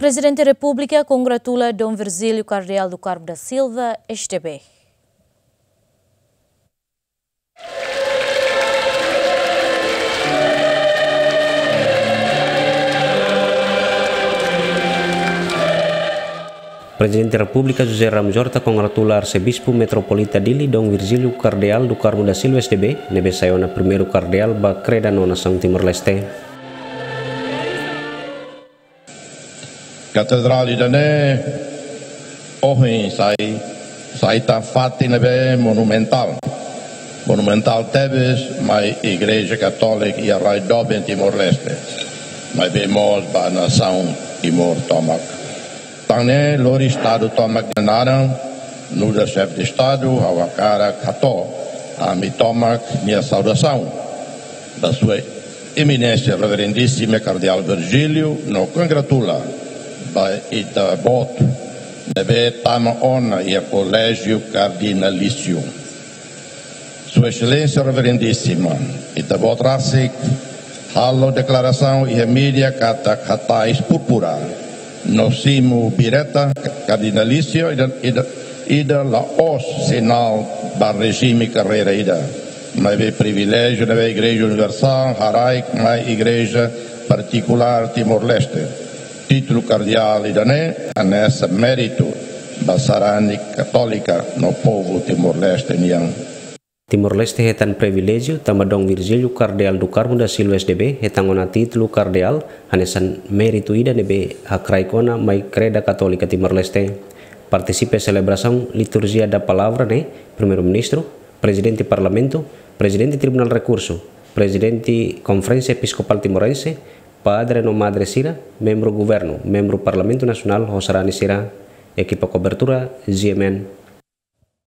Presidente da República congratula Dom Virgílio Cardeal do Carmo da Silva, STB. Presidente da República José Ramos Horta congratula Arcebispo Metropolita Dili Dom Virgílio Cardeal do Carmo da Silva SDB, nebe sayona primeiro cardeal ba creda no nação Timor-Leste. Cattedrali da ne ohin sai sai ta fatti nebe monumental. Monumental Tebes, mai Igreja Católica e a Rai Doben Timor-Leste. Mai bemos ba nação Timor-Tomac. Tane lori Estado tomak nanaram, no da chefe de Estado, ao cara Cató, a mi tomak minha saudação. Da sua eminência reverendíssima Cardeal Virgílio, no congratula, deve tama ona e a colégio cardinalício. Sua Excelência Reverendíssima, ita bot rasik, halo declaração e a mídia kata katais purpura, Nosimo Bireta, cardinalício, ida, ida la os sinal da regime carreira ida. Mas privilégio na Igreja Universal, Harai, na Igreja Particular Timor-Leste. Título cardeal idané, nessa mérito da sarani católica no povo Timor-Leste niang. Timor-Leste hetan privilégio tamadong Virgílio Cardeal do Carmo da Silva SDB hetan ona título cardeal hanesan mérito ida nebe hakraikona mai creda católica Timor-Leste. Participe celebração liturgia da palavra né, primeiro-ministro, presidente parlamento, presidente tribunal recurso, presidente conferência episcopal timorense, padre no madre Sira, membro governo, membro parlamento nacional Rosarani Sira, equipa cobertura GMN